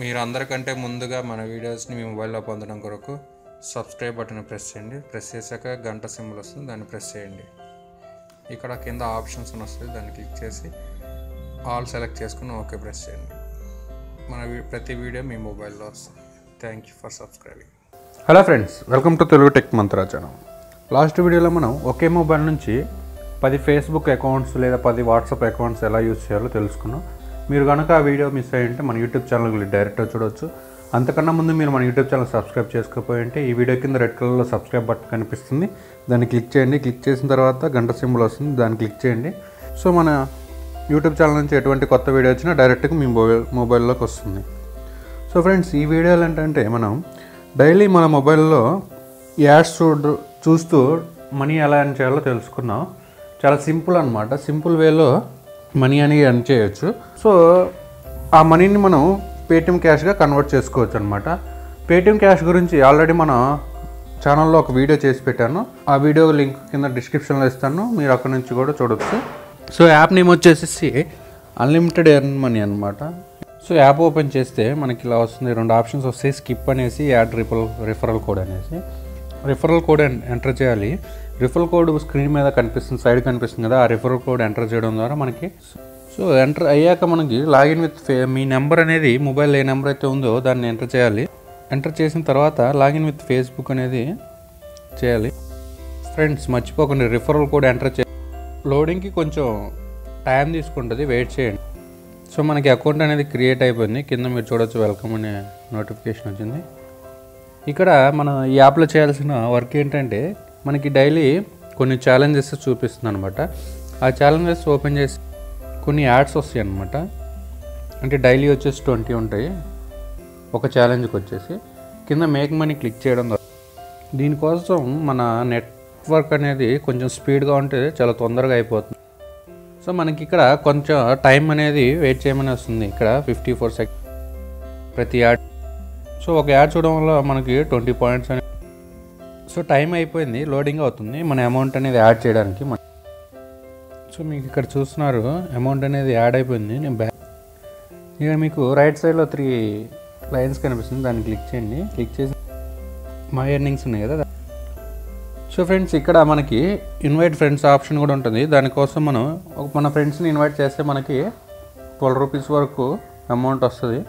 మీరు అందరికంటే ముందుగా మన వీడియోస్ని మీ మొబైల్లో పొందడం కొరకు సబ్స్క్రైబ్ బటన్ ప్రెస్ చేయండి. ప్రెస్ చేశాక గంట సింబల్ వస్తుంది దాన్ని ప్రెస్ చేయండి. ఇక్కడ కింద ఆప్షన్స్ వస్తుంది దాన్ని క్లిక్ చేసి ఆల్ సెలెక్ట్ చేసుకుని ఓకే ప్రెస్ చేయండి. మన ప్రతి వీడియో మీ మొబైల్లో వస్తుంది. Thank you for subscribing hello friends welcome to Telugu tech Mantra channel last వీడియోలో మనం ఒకే మొబైల్ నుంచి పది ఫేస్బుక్ అకౌంట్స్ లేదా పది వాట్సాప్ అకౌంట్స్ ఎలా యూజ్ చేయాలో తెలుసుకున్నాం. మీరు కనుక ఆ వీడియో మిస్ అయ్యి ఉంటే మన యూట్యూబ్ ఛానల్ డైరెక్ట్గా చూడొచ్చు. అంతకన్నా ముందు మీరు మన యూట్యూబ్ ఛానల్ సబ్స్క్రైబ్ చేసుకోపోయి ఉంటే ఈ వీడియో కింద రెడ్ కలర్లో సబ్స్క్రైబ్ బటన్ కనిపిస్తుంది. దాన్ని క్లిక్ చేయండి. క్లిక్ చేసిన తర్వాత గంట సింబల్ వస్తుంది. దాన్ని క్లిక్ చేయండి. సో మన యూట్యూబ్ ఛానల్ నుంచి ఎటువంటి కొత్త వీడియో వచ్చినా డైరెక్ట్గా మీ మొబైల్ మొబైల్లోకి వస్తుంది. సో ఫ్రెండ్స్ ఈ వీడియోలు ఏంటంటే మనం డైలీ మన మొబైల్లో యాడ్స్ చూడ చూస్తూ మనీ ఎలా ఎర్న్ చేయాలో తెలుసుకున్నాం చాలా సింపుల్ అనమాట సింపుల్ వేలో మనీ అని అని చేయొచ్చు. సో ఆ మనీని మనం పేటిఎం క్యాష్గా కన్వర్ట్ చేసుకోవచ్చు అనమాట పేటిఎం క్యాష్ గురించి ఆల్రెడీ మనం ఛానల్లో ఒక వీడియో చేసి పెట్టాను. ఆ వీడియో లింక్ కింద డిస్క్రిప్షన్లో ఇస్తాను. మీరు అక్కడ నుంచి కూడా చూడొచ్చు. సో యాప్ నేమ్ వచ్చేసి అన్లిమిటెడ్ ఎర్న్ మనీ అనమాట సో యాప్ ఓపెన్ చేస్తే మనకి ఇలా వస్తుంది. రెండు ఆప్షన్స్ వస్తాయి. స్కిప్ అనేసి యాడ్ రిఫరల్ రిఫరల్ కోడ్ అనేసి. రిఫరల్ కోడ్ ఎంటర్ చేయాలి. రిఫరల్ కోడ్ స్క్రీన్ మీద కనిపిస్తుంది సైడ్ కనిపిస్తుంది కదా ఆ రిఫరల్ కోడ్ ఎంటర్ చేయడం ద్వారా మనకి సో ఎంటర్ అయ్యాక మనకి లాగిన్ విత్ మీ నెంబర్ అనేది మొబైల్ ఏ నెంబర్ అయితే ఉందో దాన్ని ఎంటర్ చేయాలి. ఎంటర్ చేసిన తర్వాత లాగిన్ విత్ ఫేస్బుక్ అనేది చేయాలి. ఫ్రెండ్స్ మర్చిపోకండి రిఫరల్ కోడ్ ఎంటర్ చే లోడింగ్కి కొంచెం టైం తీసుకుంటుంది వెయిట్ చేయండి. సో మనకి అకౌంట్ అనేది క్రియేట్ అయిపోయింది కింద మీరు చూడొచ్చు వెల్కమ్ అనే నోటిఫికేషన్ వచ్చింది. ఇక్కడ మనం ఈ యాప్లో చేయాల్సిన వర్క్ ఏంటంటే మనకి డైలీ కొన్ని ఛాలెంజెస్ చూపిస్తుంది అనమాట ఆ ఛాలెంజెస్ ఓపెన్ చేసి కొన్ని యాడ్స్ వస్తాయి అనమాట అంటే డైలీ వచ్చేసి ట్వంటీ ఉంటాయి. ఒక ఛాలెంజ్కి వచ్చేసి కింద మేక్ మనీ క్లిక్ చేయడం ద్వారా. దీనికోసం మన నెట్వర్క్ అనేది కొంచెం స్పీడ్గా ఉంటే చాలా తొందరగా అయిపోతుంది. సో మనకి ఇక్కడ కొంచెం టైం అనేది వెయిట్ చేయమని వస్తుంది. ఇక్కడ ఫిఫ్టీ ఫోర్ సెకండ్ ప్రతి యాడ్ సో ఒక యాడ్ చూడడం వల్ల మనకి ట్వంటీ పాయింట్స్ అని సో టైం అయిపోయింది లోడింగ్ అవుతుంది. మన అమౌంట్ అనేది యాడ్ చేయడానికి మన సో మీకు ఇక్కడ చూస్తున్నారు అమౌంట్ అనేది యాడ్ అయిపోయింది. నేను బ్యాక్ ఇక్కడ మీకు రైట్ సైడ్లో త్రీ లైన్స్ కనిపిస్తుంది దాన్ని క్లిక్ చేయండి. క్లిక్ చేసి మై ఎర్నింగ్స్ ఉన్నాయి కదా. సో ఫ్రెండ్స్ ఇక్కడ మనకి ఇన్వైట్ ఫ్రెండ్స్ ఆప్షన్ కూడా ఉంటుంది. దానికోసం మనం ఒక- మన ఫ్రెండ్స్ని ఇన్వైట్ చేస్తే మనకి ట్వెల్వ్ రూపీస్ వరకు అమౌంట్ వస్తుంది.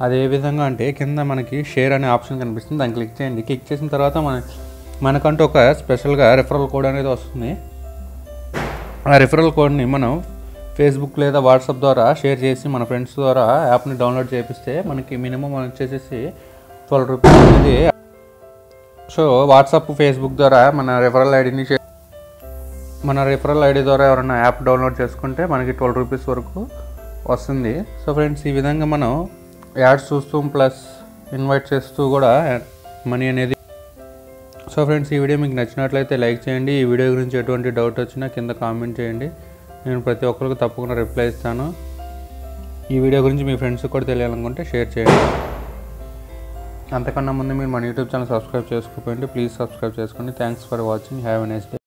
అది ఏ విధంగా అంటే కింద మనకి షేర్ అనే ఆప్షన్ కనిపిస్తుంది. దాన్ని క్లిక్ చేయండి. క్లిక్ చేసిన తర్వాత మన మనకంటూ ఒక స్పెషల్గా రెఫరల్ కోడ్ అనేది వస్తుంది. ఆ రెఫరల్ కోడ్ని మనం ఫేస్బుక్ లేదా వాట్సాప్ ద్వారా షేర్ చేసి మన ఫ్రెండ్స్ ద్వారా యాప్ని డౌన్లోడ్ చేపిస్తే మనకి మినిమం వచ్చేసేసి ట్వెల్వ్ రూపీస్ అనేది సో వాట్సాప్ ఫేస్బుక్ ద్వారా మన రెఫరల్ ఐడిని షేర్ మన రెఫరల్ ఐడి ద్వారా ఎవరైనా యాప్ డౌన్లోడ్ చేసుకుంటే మనకి ట్వెల్వ్ రూపీస్ వరకు వస్తుంది. సో ఫ్రెండ్స్ ఈ విధంగా మనం యాడ్స్ చూస్తూ ప్లస్ ఇన్వైట్ చేస్తూ కూడా మనీ అనేది సో ఫ్రెండ్స్ ఈ వీడియో మీకు నచ్చినట్లయితే లైక్ చేయండి. ఈ వీడియో గురించి ఎటువంటి డౌట్ వచ్చినా కింద కామెంట్ చేయండి. నేను ప్రతి ఒక్కరికి తప్పకుండా రిప్లై ఇస్తాను. ఈ వీడియో గురించి మీ ఫ్రెండ్స్కి కూడా తెలియాలనుకుంటే షేర్ చేయండి. అంతకన్నా ముందు మీరు మన యూట్యూబ్ ఛానల్ సబ్స్క్రైబ్ చేసుకోకపోయింటే ప్లీజ్ సబ్స్క్రైబ్ చేసుకోండి. Thanks for watching. Have a nice day.